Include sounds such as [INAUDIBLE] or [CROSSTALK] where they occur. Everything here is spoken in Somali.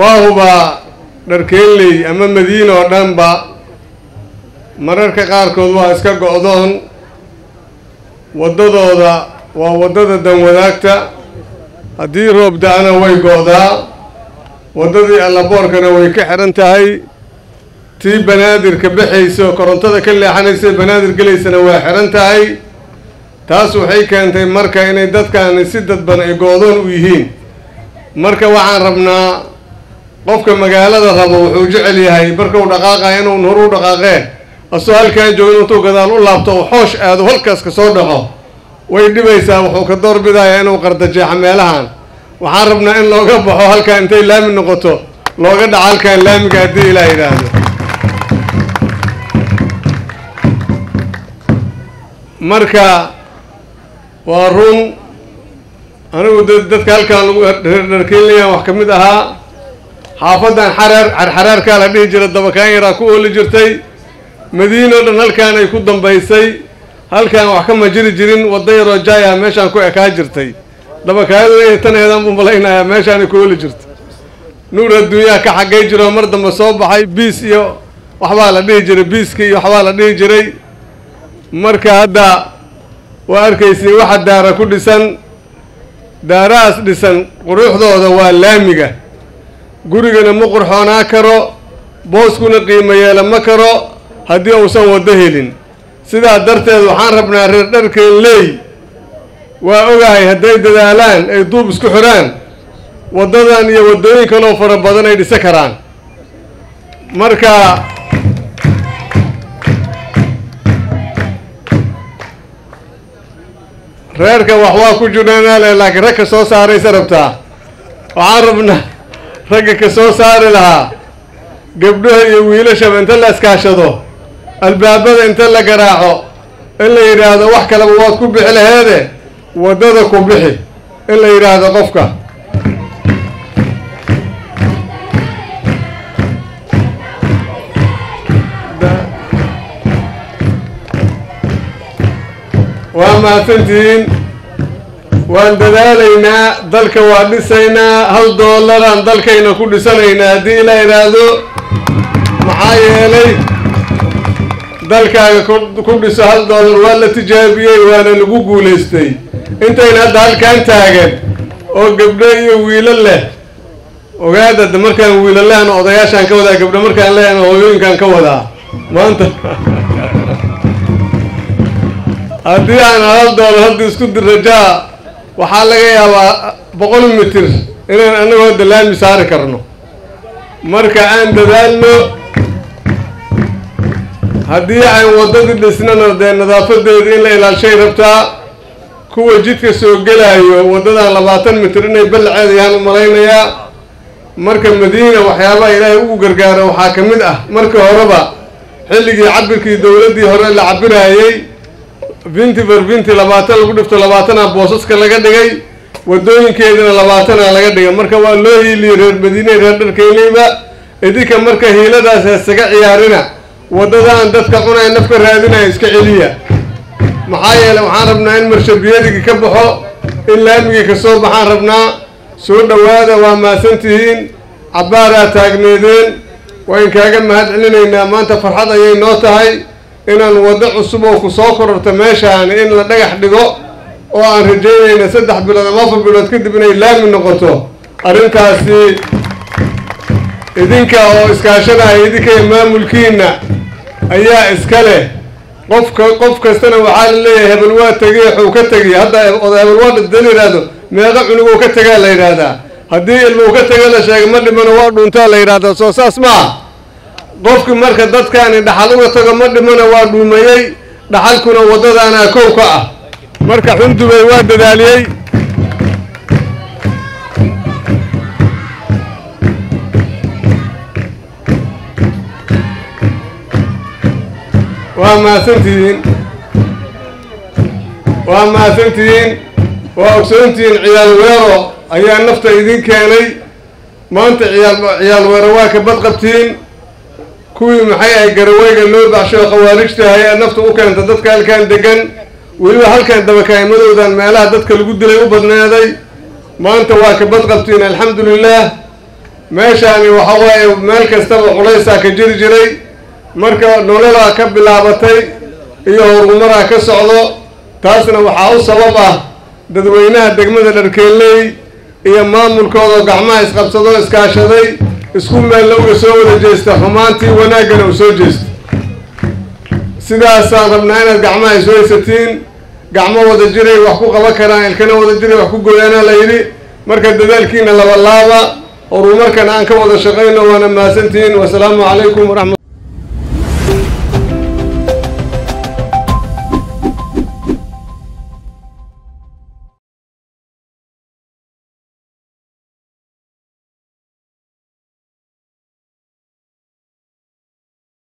waa hubaa dharkeenley ama madiina oo dhanba mararka qaarkood waa iska go-doon. Waddadooda waa waddada danwadaagta. Haddii roob da'ana way go-daa waddadii allaboorkana way ka xihan tahay. Tii banaadirka baxaysa oo korontada ka leexanaysa banaadir gelaysana waa xihan tahay. Taas waxay keentay marka inay dadkaani si dadban ay go-doon u yihiin. Marka waxaan rabnaa qofka magaalada rabo wuxuu jecel yahay markau dhaqaaqaya inuu horu dhaqaaqee asoo halkaan joogo intuu gadaal u laabto oo xoosh aado halkaas ka soo dhaco way dhibaysaa wuxuu ka doorbidayaa inuu qardajeexo meelahan. Waxaan rabnaa in looga baxo halkaan intay laami noqoto looga dhaco halkaan laamiga haddii ilaa yidhaahdo. Marka waa run anigu dadka halkaan lagu dharkeynlayaan wax ka mid ahaa xaafadan xareer xarxaraarkaa la dhihi jira dabakaan yaraa ku ooli jirtay madiina dhan halkaan ay ku dambaysay halkaan wax kama jiri jirin wadda yaroo jaaya meeshaan ku ekaa jirtay. Dabakaayadu inay tan eedaan buu malaynayaa meeshaanay ku ooli jirtay. Nuur adduunyaha ka xaggay jiroo mar dambe soo baxay biis iyo waxbaa la dhihi jiray biiska iyo waxbaa la dhihi jiray. Marka hadda waa arkaysiin waxa daara ku dhisan daarahaas dhisan quruxdooda waa laamiga gurigana ma qurxoonaa karo booskuna qiimo yeela ma karo haddii uusan waddo helin. Sidaa darteed waxaan rabnaa reer dharkeen leey. Waa ogahay hadday dadaalaan ay duub isku xidhaan waddadan iyo waddooyin kaloo fara badan ay dhisa karaan. Marka reerka wax waa ku jiranaale laakiin rag ka soo saaraysa rabtaa. Waxaan rabnaa ragga ka soo saari lahaa gabdhaha iyo wiilashaba inta la iskaashado? Albaabada inta la garaaco in la yidhaahdo wax kaleba waad ku bixi laheede? Waddada ku bixi in la yidhaahdo qofka. Waa mahadsantihiin waan dadaalaynaa dalka waa dhisaynaa hal doolaraan dalkayna ku dhisanaynaa. Haddii la idhaahdo maxaa yeelay dalkaaga ku dhiso hal doolar waa la tijaabiyey waana lagu guulaystay intayna hadda halkaan taagan oo gabdho iyo wiilo leh ogaada da markaan wiilo lehna odayaashaan ka wadaa gabdho markaan lehna hooyooyinkaan ka wadaa. Maanta [LAUGHS] haddii aan hal doolar hadda isku dirajaa waxaa laga yaabaa boqol mitir inaan annagoo hadda laami saari karno. Marka aan dadaalno haddii aan waddadii dhisnana dee nadaafadeeda in la ilaashay rabtaa kuwa jidka soo gelaayo waddadan labaatan mitir inay ballaceeda yahaan u malaynayaa marka madiina waxyaabaha ilaahay ugu gargaaro waxaa ka mid ah. Markii horeba xilligii cabirkii dowladdii hore la cabiraayey vinti ver vinti labaatan lagu dhifto labaatana boosaska laga dhigay. Waddooyinkeedina labaatana laga dhigay. Marka waa loo hiiliyey reer madiine reer dharkeyneyba idinka marka hiiladaas heesaga ciyaarina. Waddadaan dadka cunaya nafka raadinaya iska celiya. Maxaa yeeley waxaan rabnaa in marshabiyadigi ka baxo in laamigii ka soo baxaan rabnaa. Soo dhowaada waa mahadsantihiin cabbaaraa taagneedeen. Waa in kaaga mahad celinaynaa maanta farxad ayay noo tahay inaan waddo cusub oo ku soo kororto meeshaani in la dhagax dhigo oo aan rajaynayna saddex bilood ama afar bilood kadib inay laami noqoto. Arrintaasi idinka oo iskaashanaya idinka iyo maamulkiina ayaa iska leh. Qofka qof kastana waxaa la leeyahay hebel waa tegey waxuu ka tegay hadda oda hebel waa dhintay la yidhaahdo meeqa cunugoo ka tegaa la yidhaahdaa haddii ilmuu ka tegay la sheegay ma dhimano waa dhuntaa la yidhaahdaa soo saas maa qofki marka dadkaani dhaxal uga tago ma dhimana waa dhuumayey dhaxalkuna waddadaana kow ka ah. Marka xundubay waa dadaaliyey. Waa mahadsantihiin waa mahadsantihiin waa ogsoontihiin ciyaal weero ayaa nafta idin keenay. Maanta ciyaal ciyaal weero waa ka badqabtiin kuwii maxay ahay garaweyga loo baxsho khawaarijta ayaa nafta u keenta dadka halkaan degan weliba halkan dabakaayimadoodan meelaha dadka lagu dilay u badneeday maanta waa ka badqabtiin alxamdu lilaah meeshaani waxa waaye meel kastaba culaysaa ka jiri jiray. Marka nololaa ka bilaabatay iyo horumaraa ka socdo taasna waxaa u sabab ah dadweynaha degmada dharkeelley iyo maamulkooda gacmaha isqabsadoo iskaashaday isku meella uga soo wada jeesta xumaantii wanaaggana u soo jeesta sidaasaan rabnaa inaad gacmaha isu haysatiin gacmo wada jiray wax ku qaban karaan ilkana wada jiray wax ku gooyaana la yidhi. Marka dadaalkiina laba laaba horumarkana aan ka wada shaqayno waana mahadsantihiin wasalaamu calaykum waraxmat